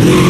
believe.